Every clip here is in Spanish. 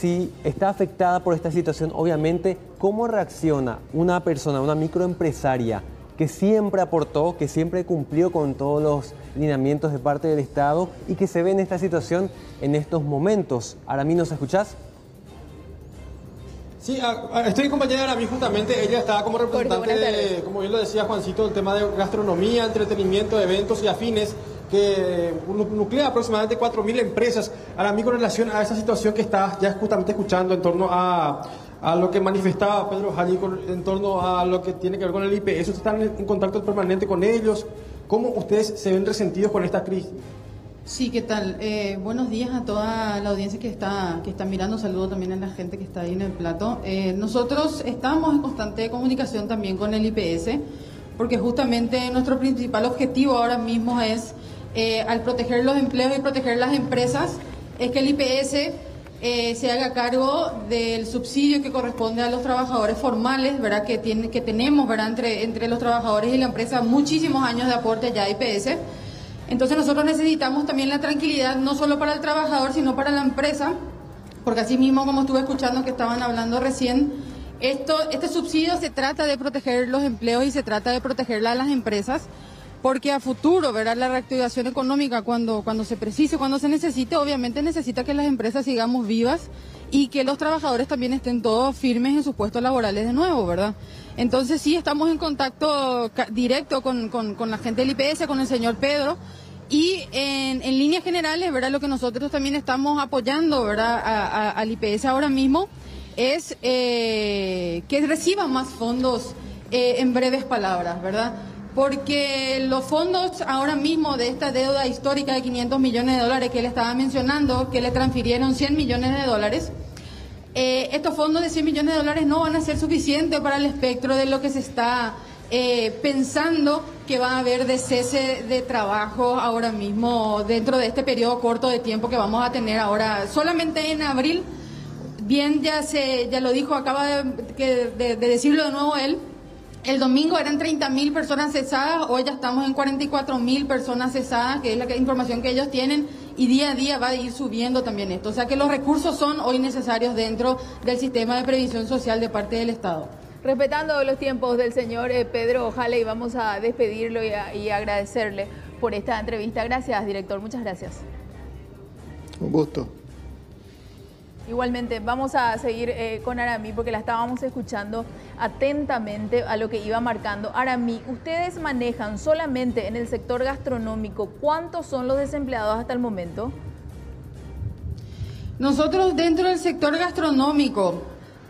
si está afectada por esta situación, obviamente, ¿cómo reacciona una persona, una microempresaria que siempre aportó, que siempre cumplió con todos los lineamientos de parte del Estado y que se ve en esta situación en estos momentos? ¿Ahora ¿nos escuchás? Sí, estoy acompañada a mí justamente, ella está como representante de, como bien lo decía Juancito, el tema de gastronomía, entretenimiento, eventos y afines, que nuclea aproximadamente 4.000 empresas. Ahora mí con relación a esa situación que está ya justamente escuchando en torno a, a lo que manifestaba Pedro Jalí en torno a lo que tiene que ver con el IPS, ¿están en contacto permanente con ellos? ¿Cómo ustedes se ven resentidos con esta crisis? Sí, ¿qué tal? Eh, buenos días a toda la audiencia que está, que está mirando. Saludo también a la gente que está ahí en el plato. Eh, nosotros estamos en constante comunicación también con el IPS, porque justamente nuestro principal objetivo ahora mismo es, eh, al proteger los empleos y proteger las empresas, es que el IPS se haga cargo del subsidio que corresponde a los trabajadores formales, ¿verdad? Que, tiene, que tenemos, ¿verdad? Entre, entre los trabajadores y la empresa, muchísimos años de aporte ya a IPS. Entonces nosotros necesitamos también la tranquilidad, no solo para el trabajador, sino para la empresa, porque así mismo, como estuve escuchando que estaban hablando recién, esto, este subsidio se trata de proteger los empleos y se trata de protegerla a las empresas, porque a futuro, verá la reactivación económica cuando, cuando se precise, cuando se necesite, obviamente necesita que las empresas sigamos vivas y que los trabajadores también estén todos firmes en sus puestos laborales de nuevo, ¿verdad? Entonces sí estamos en contacto directo con, la gente del IPS, con el señor Pedro. Y en, líneas generales, ¿verdad? Lo que nosotros también estamos apoyando, ¿verdad? al IPS ahora mismo es eh, que reciba más fondos eh, en breves palabras, ¿verdad? Porque los fondos ahora mismo de esta deuda histórica de 500 millones de dólares que él estaba mencionando, que le transfirieron 100 millones de dólares, eh, estos fondos de 100 millones de dólares no van a ser suficientes para el espectro de lo que se está eh, pensando que va a haber de cese de trabajo ahora mismo dentro de este periodo corto de tiempo que vamos a tener ahora. Solamente en abril, bien ya se ya lo dijo, acaba de, de decirlo de nuevo él, el domingo eran 30 mil personas cesadas, hoy ya estamos en 44 mil personas cesadas, que es la información que ellos tienen, y día a día va a ir subiendo también esto. O sea que los recursos son hoy necesarios dentro del sistema de previsión social de parte del Estado. Respetando los tiempos del señor eh, Pedro ojalá y vamos a despedirlo y agradecerle por esta entrevista. Gracias, director. Muchas gracias. Un gusto. Igualmente, vamos a seguir eh, con Aramí porque la estábamos escuchando atentamente a lo que iba marcando. Aramí, ustedes manejan solamente en el sector gastronómico, ¿cuántos son los desempleados hasta el momento? Nosotros dentro del sector gastronómico,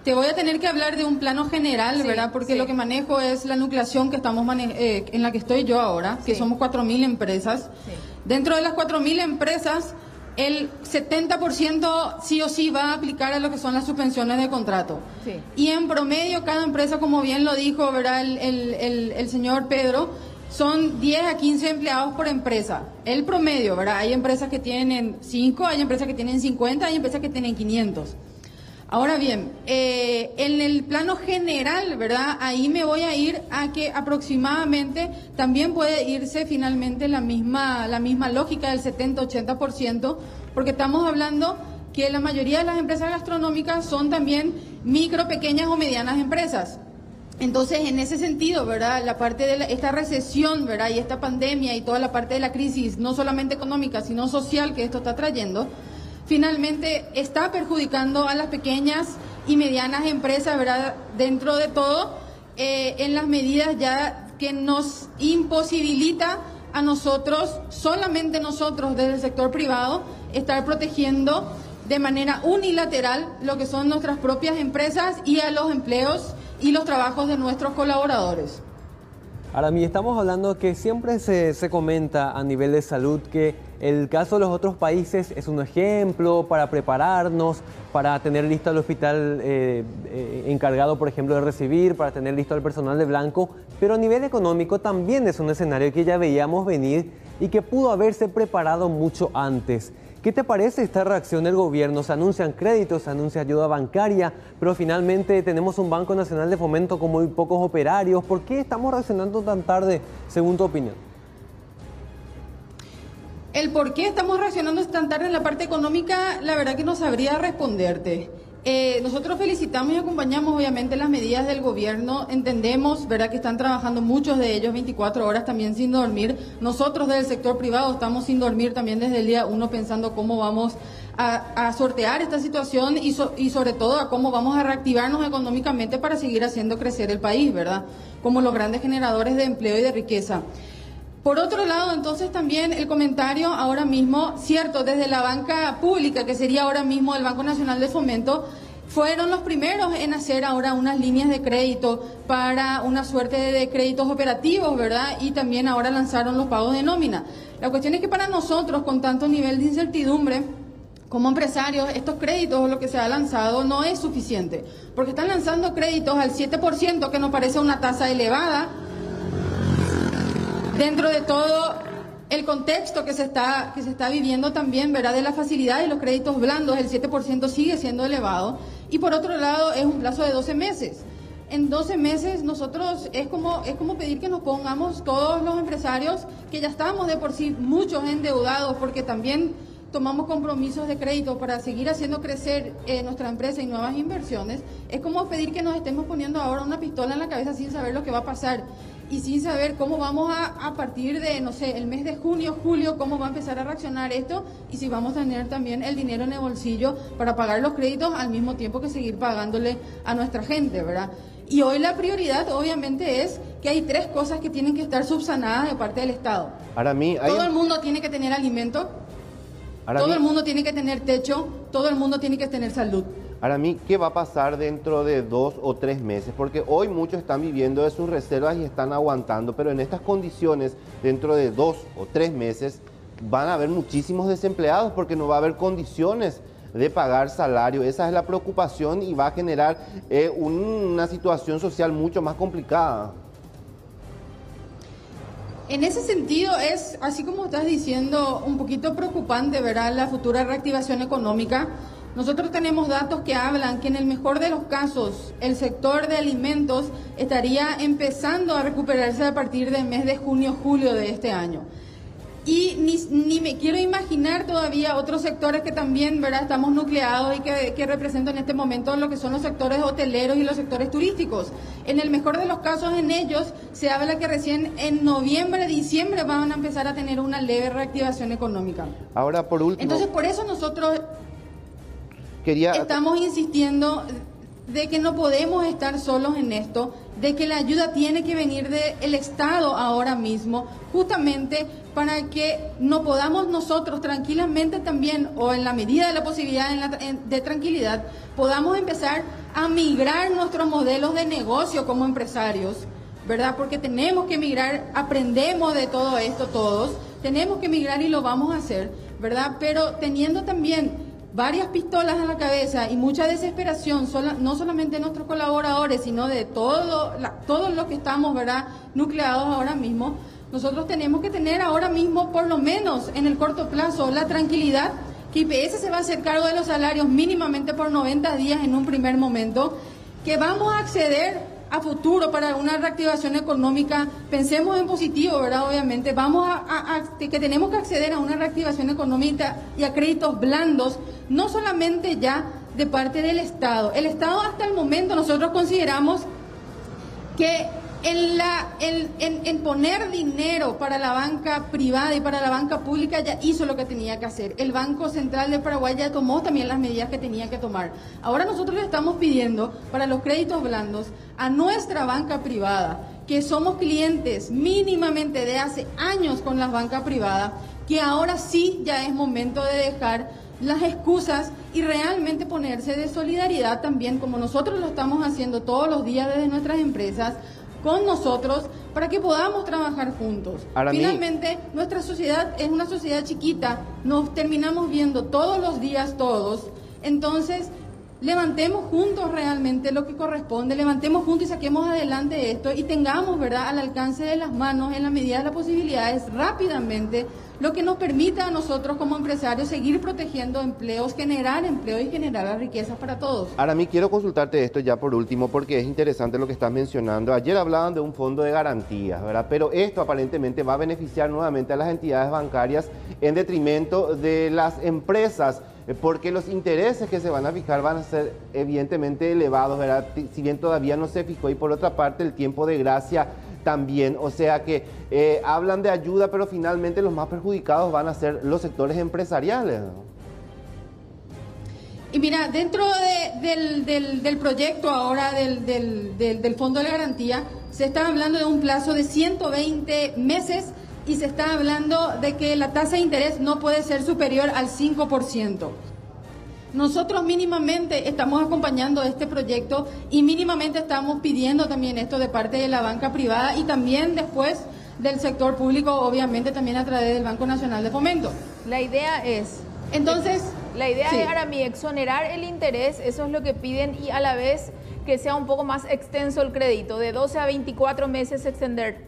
te voy a tener que hablar de un plano general, ¿verdad? Porque lo que manejo es la nucleación que estamos eh, en la que estoy yo ahora, que somos 4.000 empresas. Dentro de las 4.000 empresas el 70% sí o sí va a aplicar a lo que son las suspensiones de contrato. Y en promedio, cada empresa, como bien lo dijo ¿verdad? El, señor Pedro, son 10 a 15 empleados por empresa. El promedio, ¿verdad? Hay empresas que tienen 5, hay empresas que tienen 50, hay empresas que tienen 500. Ahora bien, eh, en el plano general, ¿verdad? Ahí me voy a ir a que aproximadamente también puede irse finalmente la misma, la misma lógica del 70-80%, porque estamos hablando que la mayoría de las empresas gastronómicas son también micro, pequeñas o medianas empresas. Entonces, en ese sentido, ¿verdad? La parte de esta recesión, ¿verdad? Y esta pandemia y toda la parte de la crisis, no solamente económica, sino social que esto está trayendo, finalmente está perjudicando a las pequeñas y medianas empresas, ¿verdad? Dentro de todo, eh, en las medidas ya que nos imposibilita a nosotros, solamente nosotros desde el sector privado, estar protegiendo de manera unilateral lo que son nuestras propias empresas y a los empleos y los trabajos de nuestros colaboradores. Ahora, mí estamos hablando que siempre se, se, comenta a nivel de salud que el caso de los otros países es un ejemplo para prepararnos, para tener listo al hospital eh, eh, encargado, por ejemplo, de recibir, para tener listo al personal de blanco, pero a nivel económico también es un escenario que ya veíamos venir y que pudo haberse preparado mucho antes. ¿Qué te parece esta reacción del gobierno? Se anuncian créditos, se anuncia ayuda bancaria, pero finalmente tenemos un Banco Nacional de Fomento con muy pocos operarios. ¿Por qué estamos reaccionando tan tarde, según tu opinión? El por qué estamos reaccionando tan tarde en la parte económica, la verdad que no sabría responderte. Eh, nosotros felicitamos y acompañamos obviamente las medidas del gobierno. Entendemos, ¿verdad?, que están trabajando muchos de ellos 24 horas también sin dormir. Nosotros del sector privado estamos sin dormir también desde el día uno pensando cómo vamos a, sortear esta situación y, y sobre todo a cómo vamos a reactivarnos económicamente para seguir haciendo crecer el país, ¿verdad? Como los grandes generadores de empleo y de riqueza. Por otro lado, entonces también el comentario ahora mismo, cierto, desde la banca pública, que sería ahora mismo el Banco Nacional de Fomento, fueron los primeros en hacer ahora unas líneas de crédito para una suerte de créditos operativos, ¿verdad? Y también ahora lanzaron los pagos de nómina. La cuestión es que para nosotros, con tanto nivel de incertidumbre, como empresarios, estos créditos o lo que se ha lanzado no es suficiente, porque están lanzando créditos al 7%, que nos parece una tasa elevada, dentro de todo el contexto que se está, que se está viviendo también, ¿verdad? De la facilidad de los créditos blandos, el 7% sigue siendo elevado. Y por otro lado, es un plazo de 12 meses. En 12 meses nosotros es como, es como pedir que nos pongamos todos los empresarios que ya estamos de por sí muchos endeudados porque también tomamos compromisos de crédito para seguir haciendo crecer eh, nuestra empresa y nuevas inversiones, es como pedir que nos estemos poniendo ahora una pistola en la cabeza sin saber lo que va a pasar y sin saber cómo vamos a, a partir de, no sé, el mes de junio, julio, cómo va a empezar a reaccionar esto y si vamos a tener también el dinero en el bolsillo para pagar los créditos al mismo tiempo que seguir pagándole a nuestra gente, ¿verdad? Y hoy la prioridad obviamente es que hay tres cosas que tienen que estar subsanadas de parte del Estado. Para mí, Todo el mundo tiene que tener alimento, todo el mundo tiene que tener techo, todo el mundo tiene que tener salud. Para mí, ¿qué va a pasar dentro de dos o tres meses? Porque hoy muchos están viviendo de sus reservas y están aguantando, pero en estas condiciones, dentro de dos o tres meses, van a haber muchísimos desempleados porque no va a haber condiciones de pagar salario. Esa es la preocupación y va a generar eh, una situación social mucho más complicada. En ese sentido es, así como estás diciendo, un poquito preocupante, ¿verdad? La futura reactivación económica nosotros tenemos datos que hablan que en el mejor de los casos el sector de alimentos estaría empezando a recuperarse a partir del mes de junio-julio de este año. Y ni, me quiero imaginar todavía otros sectores que también ¿verdad? estamos nucleados y que, que, representan en este momento lo que son los sectores hoteleros y los sectores turísticos. En el mejor de los casos en ellos se habla que recién en noviembre, diciembre van a empezar a tener una leve reactivación económica. Ahora, por último... Entonces, por eso nosotros Estamos insistiendo de que no podemos estar solos en esto, de que la ayuda tiene que venir del Estado ahora mismo, justamente para que no podamos nosotros tranquilamente también, o en la medida de la posibilidad de tranquilidad, podamos empezar a migrar nuestros modelos de negocio como empresarios, ¿verdad? Porque tenemos que migrar, aprendemos de todo esto todos, tenemos que migrar y lo vamos a hacer, ¿verdad? Pero teniendo también varias pistolas en la cabeza y mucha desesperación, no solamente de nuestros colaboradores, sino de todo, todos los que estamos ¿verdad? nucleados ahora mismo, nosotros tenemos que tener ahora mismo, por lo menos en el corto plazo, la tranquilidad que IPS se va a hacer cargo de los salarios mínimamente por 90 días en un primer momento, que vamos a acceder a futuro para una reactivación económica, pensemos en positivo, ¿verdad? Obviamente, vamos a, que tenemos que acceder a una reactivación económica y a créditos blandos, no solamente ya de parte del Estado. El Estado hasta el momento nosotros consideramos que en, poner dinero para la banca privada y para la banca pública ya hizo lo que tenía que hacer. El Banco Central de Paraguay ya tomó también las medidas que tenía que tomar. Ahora nosotros le estamos pidiendo para los créditos blandos a nuestra banca privada, que somos clientes mínimamente de hace años con la banca privada, que ahora sí ya es momento de dejar las excusas y realmente ponerse de solidaridad también, como nosotros lo estamos haciendo todos los días desde nuestras empresas, con nosotros para que podamos trabajar juntos. Finalmente, nuestra sociedad es una sociedad chiquita, nos terminamos viendo todos los días todos, entonces levantemos juntos realmente lo que corresponde, levantemos juntos y saquemos adelante esto y tengamos, ¿verdad?, al alcance de las manos, en la medida de las posibilidades, rápidamente lo que nos permite a nosotros como empresarios seguir protegiendo empleos, generar empleo y generar riqueza para todos. Ahora, mí quiero consultarte esto ya por último, porque es interesante lo que estás mencionando. Ayer hablaban de un fondo de garantías, ¿verdad? Pero esto aparentemente va a beneficiar nuevamente a las entidades bancarias en detrimento de las empresas porque los intereses que se van a fijar van a ser evidentemente elevados, ¿verdad? Si bien todavía no se fijó y por otra parte el tiempo de gracia también, o sea que eh, hablan de ayuda, pero finalmente los más perjudicados van a ser los sectores empresariales. Y mira, dentro del, proyecto ahora del, del, Fondo de Garantía, se está hablando de un plazo de 120 meses y se está hablando de que la tasa de interés no puede ser superior al 5%. Nosotros mínimamente estamos acompañando este proyecto y mínimamente estamos pidiendo también esto de parte de la banca privada y también después del sector público, obviamente también a través del Banco Nacional de Fomento. La idea es... Entonces... La idea es para mí exonerar el interés, eso es lo que piden y a la vez que sea un poco más extenso el crédito, de 12 a 24 meses extender.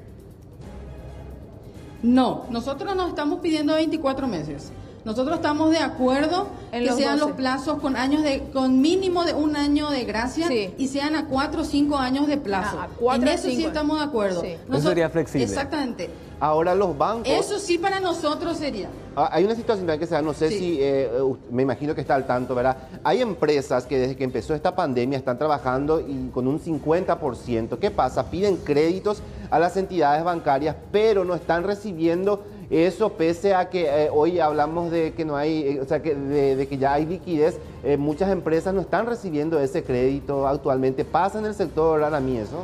No, nosotros no estamos pidiendo 24 meses. Nosotros estamos de acuerdo en que sean los plazos con años de con mínimo de un año de gracia y sean a cuatro o cinco años de plazo. Ah, en eso sí estamos de acuerdo. eso sería flexible. Exactamente. Ahora los bancos. Eso sí para nosotros sería. Ah, hay una situación también que se da, no sé si, eh, me imagino que está al tanto, ¿verdad? Hay empresas que desde que empezó esta pandemia están trabajando y con un 50%. ¿Qué pasa? Piden créditos a las entidades bancarias, pero no están recibiendo eso pese a que eh, hoy hablamos de que no hay, eh, o sea, que de, que ya hay liquidez, eh, muchas empresas no están recibiendo ese crédito actualmente. ¿Pasa en el sector ahora mí eso?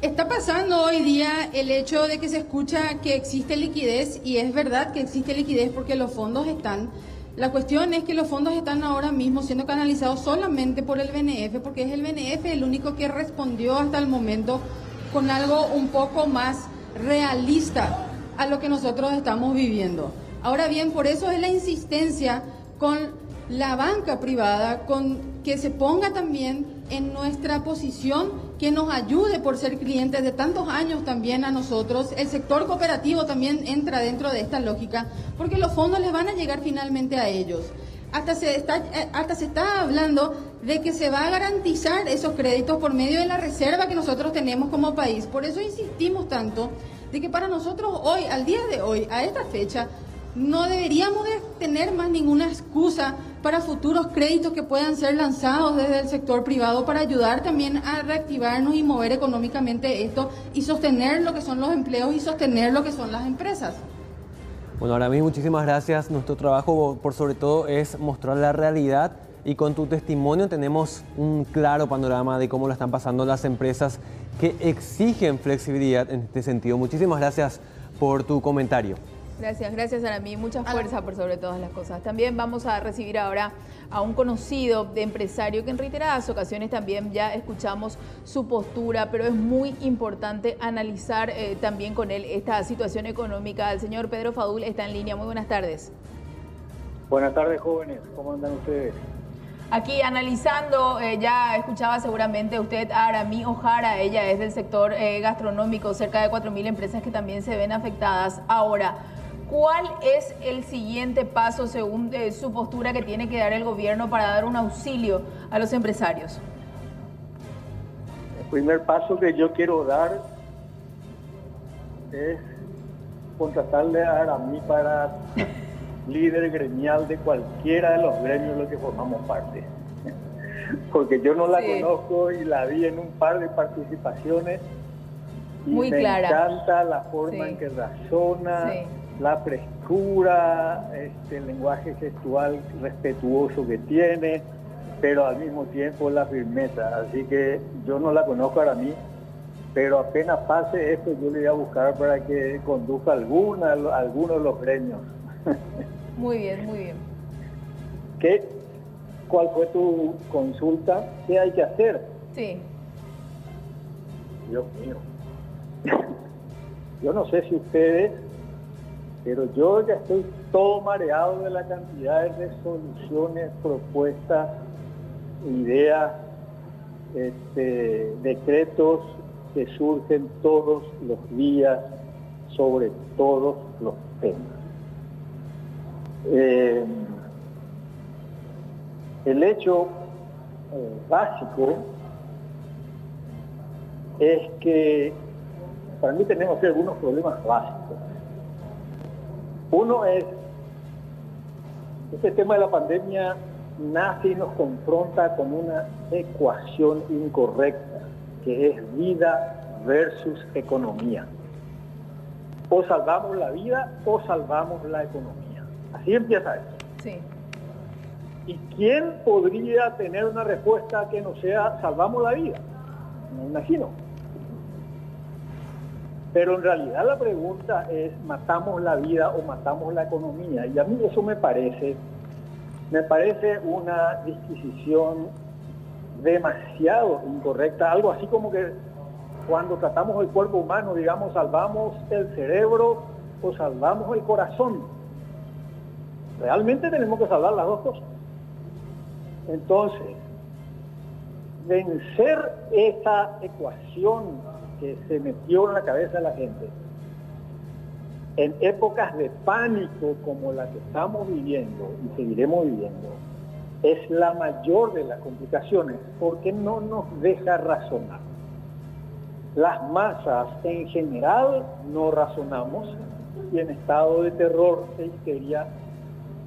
Está pasando hoy día el hecho de que se escucha que existe liquidez y es verdad que existe liquidez porque los fondos están. La cuestión es que los fondos están ahora mismo siendo canalizados solamente por el BNF porque es el BNF el único que respondió hasta el momento con algo un poco más realista a lo que nosotros estamos viviendo. Ahora bien, por eso es la insistencia con la banca privada, con que se ponga también en nuestra posición, que nos ayude por ser clientes de tantos años también a nosotros. El sector cooperativo también entra dentro de esta lógica, porque los fondos les van a llegar finalmente a ellos. Hasta se está, eh, hasta se está hablando de que se va a garantizar esos créditos por medio de la reserva que nosotros tenemos como país. Por eso insistimos tanto de que para nosotros hoy, al día de hoy, a esta fecha, no deberíamos de tener más ninguna excusa para futuros créditos que puedan ser lanzados desde el sector privado para ayudar también a reactivarnos y mover económicamente esto y sostener lo que son los empleos y sostener lo que son las empresas. Bueno, ahora mismo muchísimas gracias. Nuestro trabajo por sobre todo es mostrar la realidad y con tu testimonio tenemos un claro panorama de cómo lo están pasando las empresas que exigen flexibilidad en este sentido. Muchísimas gracias por tu comentario. Gracias, gracias mí. Mucha fuerza por sobre todas las cosas. También vamos a recibir ahora a un conocido de empresario que en reiteradas ocasiones también ya escuchamos su postura, pero es muy importante analizar eh, también con él esta situación económica. El señor Pedro Fadul está en línea. Muy buenas tardes. Buenas tardes, jóvenes. ¿Cómo andan ustedes? Aquí analizando, eh, ya escuchaba seguramente usted a Arami Ojara, ella es del sector eh, gastronómico, cerca de 4.000 empresas que también se ven afectadas. Ahora, ¿Cuál es el siguiente paso según eh, su postura que tiene que dar el gobierno para dar un auxilio a los empresarios? El primer paso que yo quiero dar es contratarle a mí para líder gremial de cualquiera de los gremios de los que formamos parte. Porque yo no la conozco y la vi en un par de participaciones. Y Muy me clara. encanta la forma en que razona la frescura, este, el lenguaje gestual respetuoso que tiene, pero al mismo tiempo la firmeza. Así que yo no la conozco ahora mí, pero apenas pase esto yo le voy a buscar para que conduzca alguna, algunos de los premios. Muy bien, muy bien. ¿Qué, ¿Cuál fue tu consulta? ¿Qué hay que hacer? Sí. Dios mío. Yo no sé si ustedes pero yo ya estoy todo mareado de la cantidad de resoluciones, propuestas, ideas, este, decretos que surgen todos los días sobre todos los temas. Eh, el hecho eh, básico es que para mí tenemos algunos problemas básicos. Uno es, este tema de la pandemia nace y nos confronta con una ecuación incorrecta, que es vida versus economía. O salvamos la vida o salvamos la economía. Así empieza esto. Sí. ¿Y quién podría tener una respuesta que no sea salvamos la vida? Me imagino. Pero en realidad la pregunta es, ¿matamos la vida o matamos la economía? Y a mí eso me parece, me parece una disquisición demasiado incorrecta, algo así como que cuando tratamos el cuerpo humano, digamos, salvamos el cerebro o salvamos el corazón. Realmente tenemos que salvar las dos cosas. Entonces, vencer esa ecuación que se metió en la cabeza de la gente, en épocas de pánico como la que estamos viviendo y seguiremos viviendo, es la mayor de las complicaciones porque no nos deja razonar. Las masas en general no razonamos y en estado de terror e histeria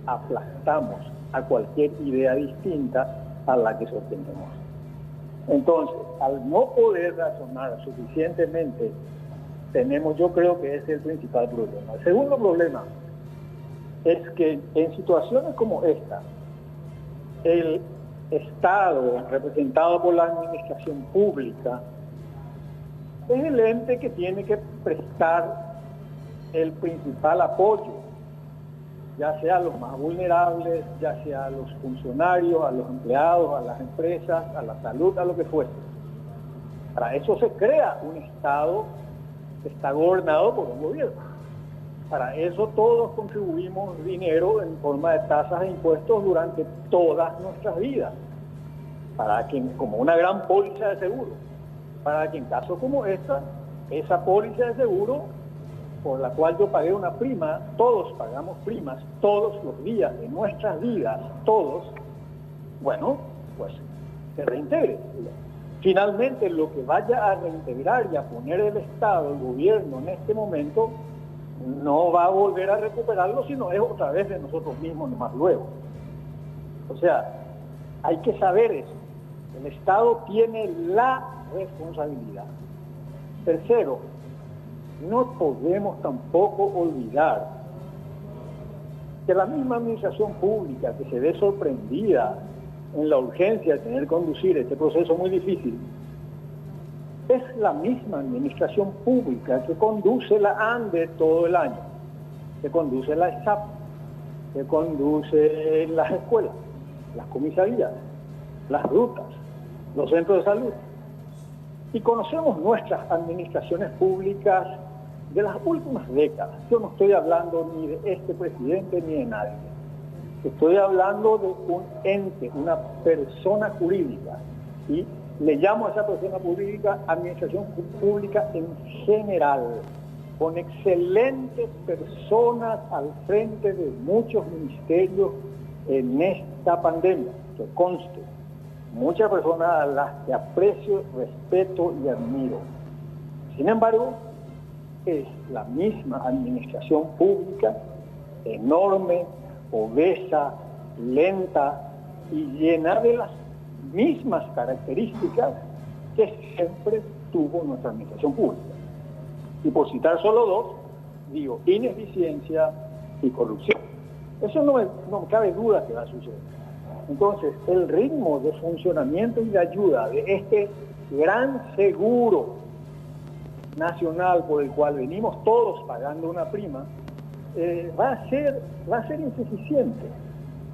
aplastamos a cualquier idea distinta a la que sostenemos. Entonces, al no poder razonar suficientemente, tenemos, yo creo que es el principal problema. El segundo problema es que en situaciones como esta, el Estado, representado por la administración pública, es el ente que tiene que prestar el principal apoyo ya sea a los más vulnerables, ya sea a los funcionarios, a los empleados, a las empresas, a la salud, a lo que fuese. Para eso se crea un Estado que está gobernado por un gobierno. Para eso todos contribuimos dinero en forma de tasas e impuestos durante todas nuestras vidas. Para que, como una gran póliza de seguro. Para que en casos como esta, esa póliza de seguro por la cual yo pagué una prima, todos pagamos primas todos los días de nuestras vidas, todos, bueno, pues se reintegre. Finalmente, lo que vaya a reintegrar y a poner el Estado, el gobierno en este momento, no va a volver a recuperarlo, sino es otra vez de nosotros mismos más luego. O sea, hay que saber eso. El Estado tiene la responsabilidad. Tercero, no podemos tampoco olvidar que la misma administración pública que se ve sorprendida en la urgencia de tener que conducir este proceso muy difícil, es la misma administración pública que conduce la ANDE todo el año, que conduce la ESAP, que conduce las escuelas, las comisarías, las rutas, los centros de salud. Y conocemos nuestras administraciones públicas de las últimas décadas. Yo no estoy hablando ni de este presidente ni de nadie. Estoy hablando de un ente, una persona jurídica. Y le llamo a esa persona jurídica administración pública en general, con excelentes personas al frente de muchos ministerios en esta pandemia, que conste. Muchas personas a las que aprecio, respeto y admiro. Sin embargo, es la misma administración pública, enorme, obesa, lenta y llena de las mismas características que siempre tuvo nuestra administración pública. Y por citar solo dos, digo, ineficiencia y corrupción. Eso no me, no cabe duda que va a suceder. Entonces, el ritmo de funcionamiento y de ayuda de este gran seguro nacional por el cual venimos todos pagando una prima, eh, va, a ser, va a ser insuficiente.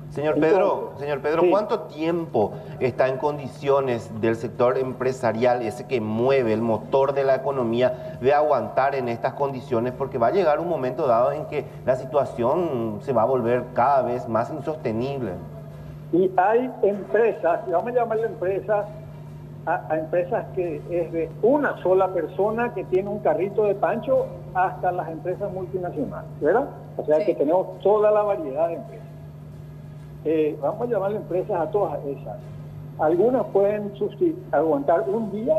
Señor Pedro, señor Pedro, ¿cuánto tiempo está en condiciones del sector empresarial, ese que mueve el motor de la economía, de aguantar en estas condiciones? Porque va a llegar un momento dado en que la situación se va a volver cada vez más insostenible. Y hay empresas, vamos a llamarle empresas a, empresas que es de una sola persona que tiene un carrito de pancho hasta las empresas multinacionales, ¿verdad? O sea que tenemos toda la variedad de empresas. Eh, vamos a llamarle empresas a todas esas. Algunas pueden aguantar un día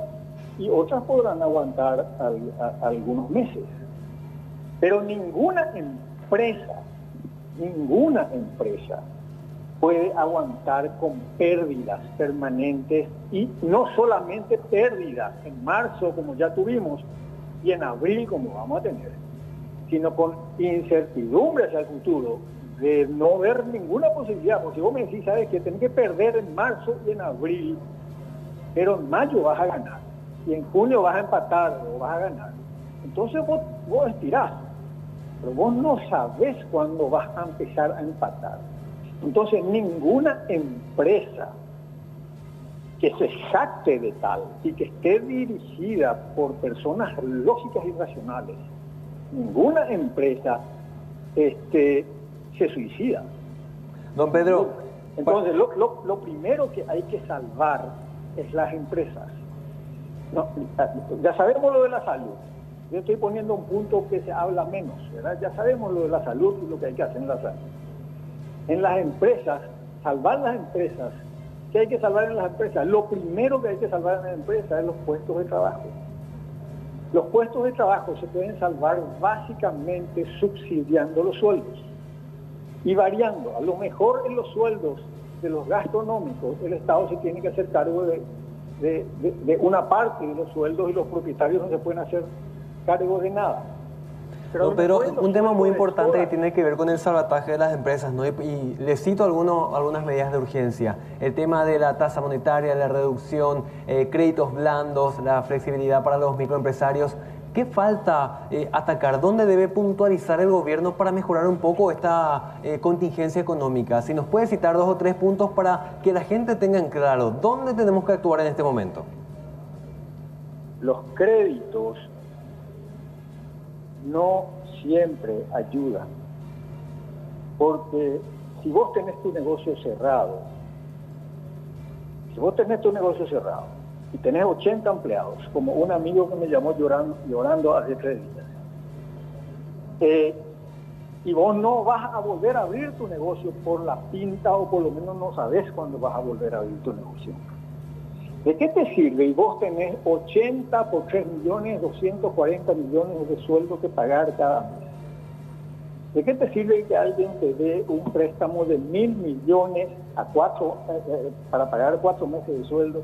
y otras podrán aguantar algunos meses. Pero ninguna empresa, ninguna empresa puede aguantar con pérdidas permanentes y no solamente pérdidas en marzo como ya tuvimos y en abril como vamos a tener, sino con incertidumbre hacia el futuro de no ver ninguna posibilidad. Porque vos me decís, sabes que tenés que perder en marzo y en abril, pero en mayo vas a ganar y en junio vas a empatar o vas a ganar. Entonces vos, vos estirás, pero vos no sabés cuándo vas a empezar a empatar. Entonces, ninguna empresa que se jacte de tal y que esté dirigida por personas lógicas y racionales, ninguna empresa este, se suicida. Don Pedro. Entonces, lo, primero que hay que salvar es las empresas. ya sabemos lo de la salud. Yo estoy poniendo un punto que se habla menos, ¿verdad? Ya sabemos lo de la salud y lo que hay que hacer en la salud en las empresas, salvar las empresas, ¿qué hay que salvar en las empresas? Lo primero que hay que salvar en las empresas es los puestos de trabajo. Los puestos de trabajo se pueden salvar básicamente subsidiando los sueldos y variando. A lo mejor en los sueldos de los gastronómicos el Estado se tiene que hacer cargo de, de una parte de los sueldos y los propietarios no se pueden hacer cargo de nada. Pero, un tema muy importante que tiene que ver con el salvataje de las empresas, ¿no? y, le cito algunos, algunas medidas de urgencia. El tema de la tasa monetaria, la reducción, eh, créditos blandos, la flexibilidad para los microempresarios. ¿Qué falta eh, atacar? ¿Dónde debe puntualizar el gobierno para mejorar un poco esta eh, contingencia económica? Si nos puede citar dos o tres puntos para que la gente tenga en claro dónde tenemos que actuar en este momento. Los créditos no siempre ayuda. Porque si vos tenés tu negocio cerrado, si vos tenés tu negocio cerrado y tenés 80 empleados, como un amigo que me llamó llorando, llorando hace tres días, eh, y vos no vas a volver a abrir tu negocio por la pinta o por lo menos no sabes cuándo vas a volver a abrir tu negocio. ¿De qué te sirve? Y vos tenés 80 por 3 millones, 240 millones de sueldo que pagar cada mes. ¿De qué te sirve que alguien te dé un préstamo de mil millones a cuatro, eh, eh, para pagar cuatro meses de sueldo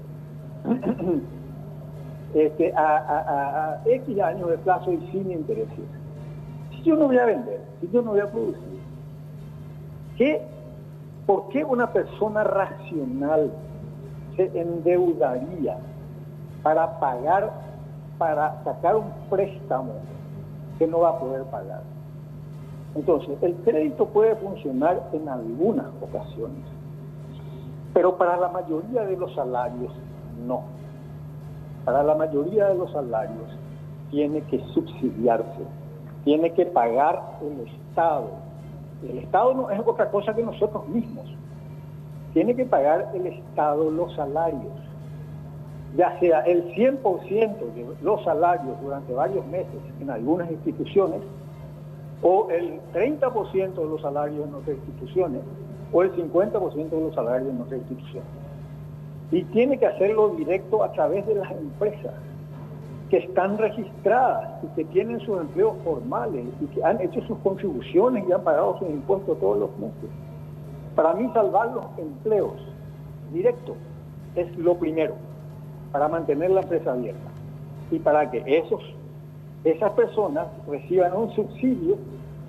este, a, a, X años de plazo y sin intereses? Si yo no voy a vender, si yo no voy a producir, ¿qué, ¿por qué una persona racional endeudaría para pagar, para sacar un préstamo que no va a poder pagar. Entonces, el crédito puede funcionar en algunas ocasiones, pero para la mayoría de los salarios no. Para la mayoría de los salarios tiene que subsidiarse, tiene que pagar el Estado. El Estado no es otra cosa que nosotros mismos tiene que pagar el Estado los salarios, ya sea el 100% de los salarios durante varios meses en algunas instituciones, o el 30% de los salarios en otras instituciones, o el 50% de los salarios en otras instituciones. Y tiene que hacerlo directo a través de las empresas que están registradas y que tienen sus empleos formales y que han hecho sus contribuciones y han pagado sus impuestos todos los meses. Para mí salvar los empleos directos es lo primero para mantener la empresa abierta y para que esos, esas personas reciban un subsidio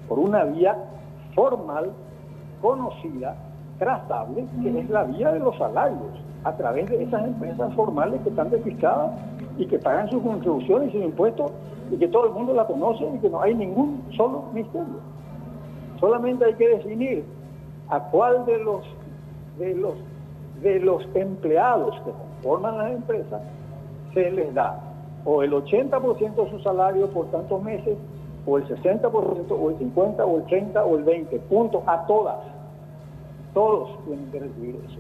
por una vía formal, conocida, trazable, que es la vía de los salarios, a través de esas empresas formales que están registradas y que pagan sus contribuciones y sus impuestos y que todo el mundo la conoce y que no hay ningún solo misterio. Solamente hay que definir a cuál de los, de los, de los empleados que conforman las empresas se les da o el 80% de su salario por tantos meses, o el 60%, o el 50%, o el 30%, o el 20%, punto, a todas. Todos tienen que recibir eso.